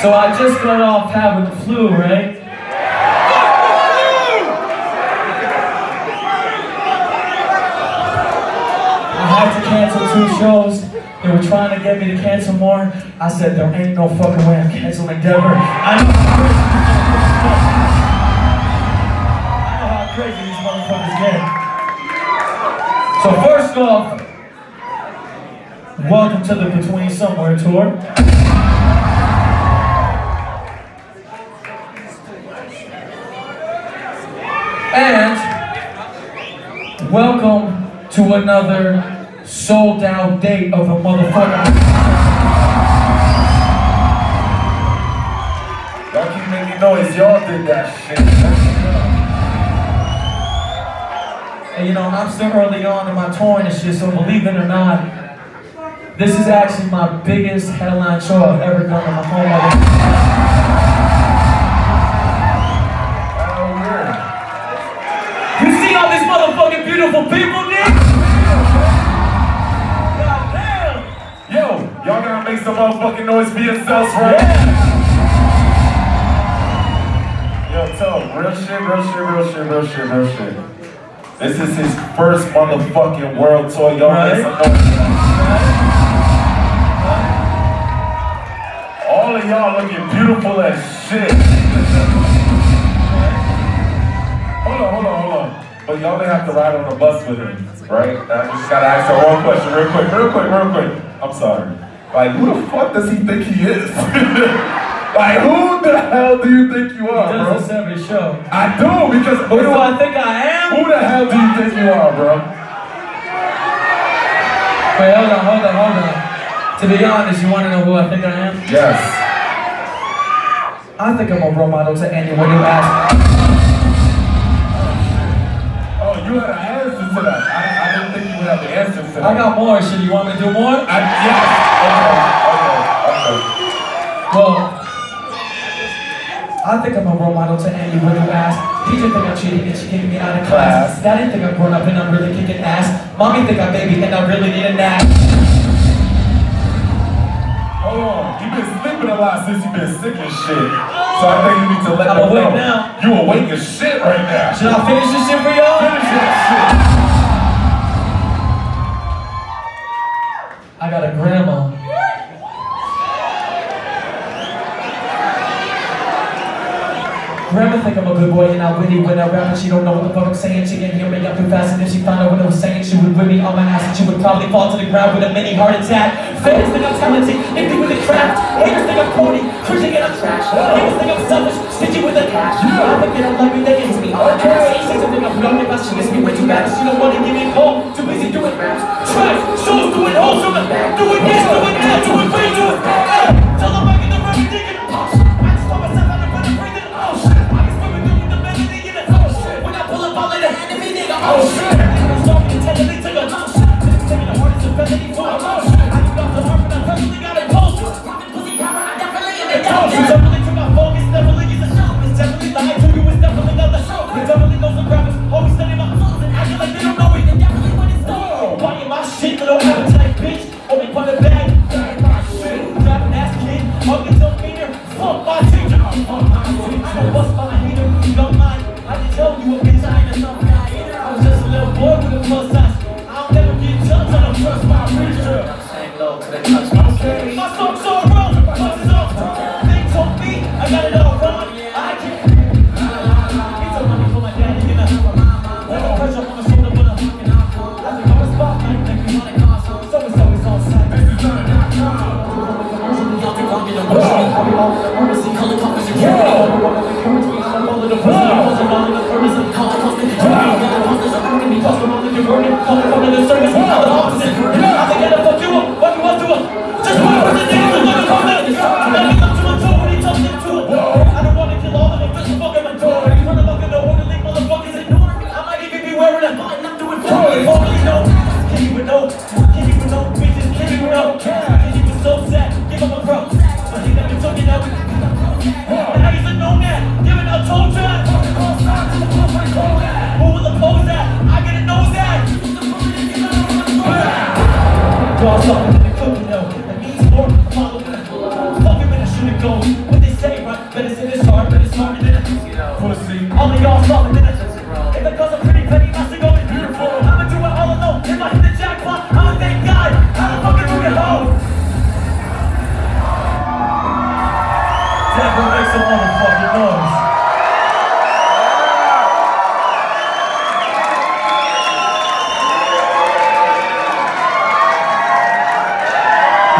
So I just got off having the flu, right? I had to cancel two shows. They were trying to get me to cancel more. I said, there ain't no fucking way I'm canceling in Denver. I know how crazy these motherfuckers get. So first off, welcome to the Between Somewhere tour. And welcome to another sold out date of a motherfucker. Y'all keep making noise, y'all did that shit. And you know, I'm still early on in my touring and shit, so believe it or not, this is actually my biggest headline show I've ever done in my whole life. Beautiful people, Nick. Yo, y'all gotta make some motherfucking noise for yourselves, right? Yeah. Yo, tell him, real shit, real shit, real shit, real shit, real shit. This is his first motherfucking world tour. Y'all right. make some noise. All of y'all looking beautiful as shit. But y'all may have to ride on the bus with him, right? I just gotta ask her one question real quick, real quick, real quick. I'm sorry. Like, who the fuck does he think he is? like, who the hell do you think you are, he does bro? this every show. I do, because who do I think I am? Who the hell do you think you are, bro? Wait, hold on, hold on, hold on. To be honest, you want to know who I think I am? Yes. I think I'm a role model to anyone who asks you had an answer to that. I, I didn't think you would have the answer to that. I got more. Should you want me to do more? I, yes. Okay. Okay. Okay. Well, I think I'm a role model to anyone who asks. Teacher think I'm cheating and she kicked me out of class. Daddy think I'm grown up and I'm really kicking ass. Mommy think I'm baby and I really need a nap. Hold on. Been sleeping a lot since you've been sick and shit. So I think you need to let I'm them awake know. now. You awake as shit right now. Should I finish this shit for y'all? Finish that shit. I got a grandma Grandma think I'm a good boy and I witty when I rap and she don't know what the fuck I'm saying. She can hear me up too fast and if she found out what I was saying, she would whip me on my ass and she would probably fall to the ground with a mini heart attack. Fans think I'm talented, empty with the craft. Haters think I'm corny, cruising and I'm trash. Haters think I'm selfish, stingy with the cash. I think they don't like me, they can me cash. Think I'm if I she miss me way too bad. She don't wanna give me a call, too busy doing raps. Trash, shows doing from the back. Doing this, doing that, doing great, doing bad. some motherfucking noise.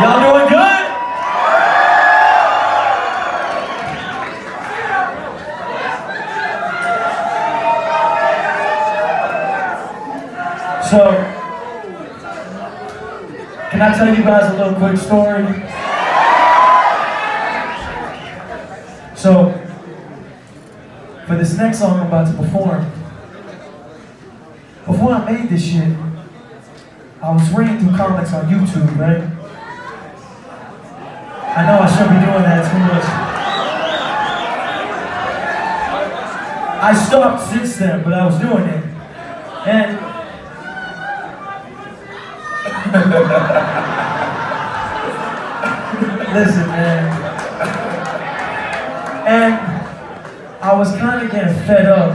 Y'all doing good? So, can I tell you guys a little quick story? So, for this next song I'm about to perform, before I made this shit, I was reading through comments on YouTube, right? I know I shouldn't be doing that too much. I stopped since then, but I was doing it. And listen, man. And I was kind of getting fed up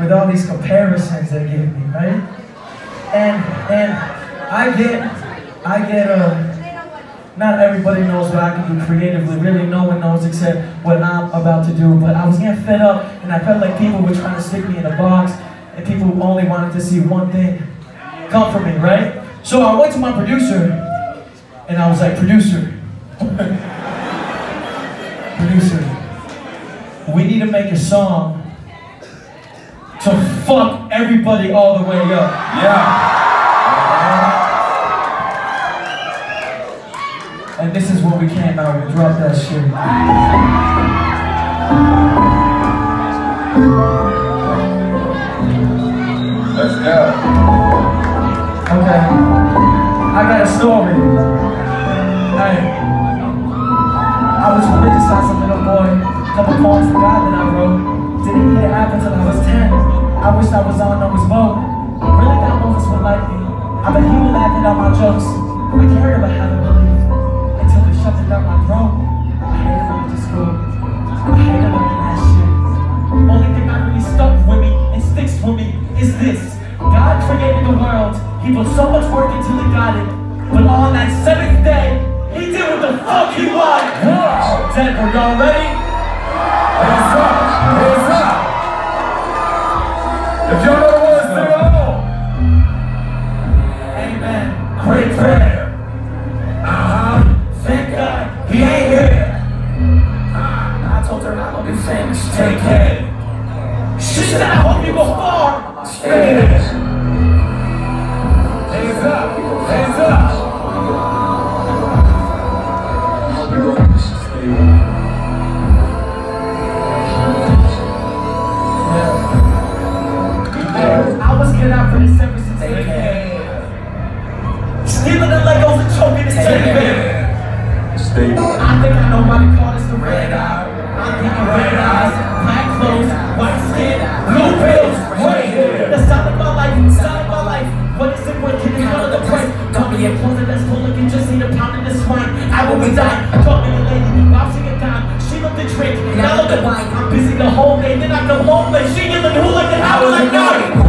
with all these comparisons they give me, right? And and I get I get uh not everybody knows what I can do creatively. Really, no one knows except what I'm about to do. But I was getting fed up, and I felt like people were trying to stick me in a box, and people only wanted to see one thing come from me, right? So I went to my producer, and I was like, producer, producer, we need to make a song to fuck everybody all the way up. Yeah. And this is what we came out with. Drop that shit. Let's go. Okay. I got a story. Hey. I was religious as a little boy. Couple poems for God that I wrote. Didn't eat an apple till I was 10. I wish I was on Noah's boat. Really thought Moses would like me. I bet he would laugh at my jokes. I cared about having belief until they shoved it down my throat. I hated going to school. I hated learning that shit. Only thing that really stuck with me and sticks with me is this. God created the world. He put so much work until he got it. But on that seventh day, he did what the fuck he wanted. Denver, y'all ready? Take care. She said I hope you go far. Stay there. Hands up. Hands up. I was getting out for this ever since grade. Stealing the Legos and choking the. Stay I think I know why they call this the red eye. I'm thinking red eyes, clothes, white skin, blue pills, right here. The sound of my life, sound of my life. What is it worth? Can you the price? Got me a closet that's full of you just need a pound of this wine. I will be dying. Got me a lady, bouncing it down. She looked at drink, and I looked at wine. I'm busy the whole day, then I come home late. She yelling, who like the hour like nine?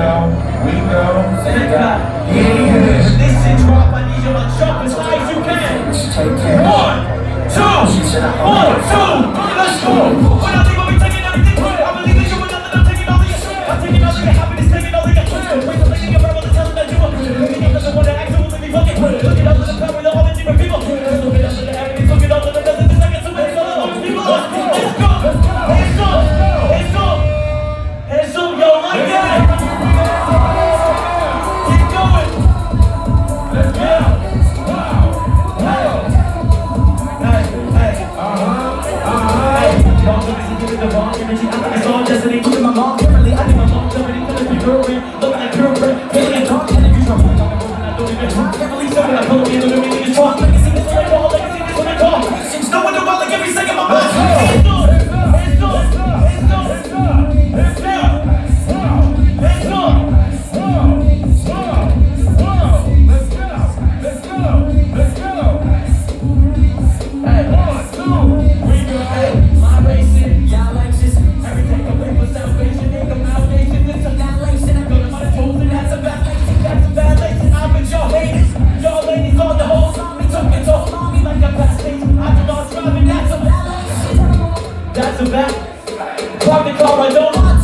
Know. We know. Thank God. He ain't here. When this shit drop, I need you to jump as high as you can. One, two, one, two, three, let's go. When I leave, I'll be taking everything. That's a Park the car. I don't.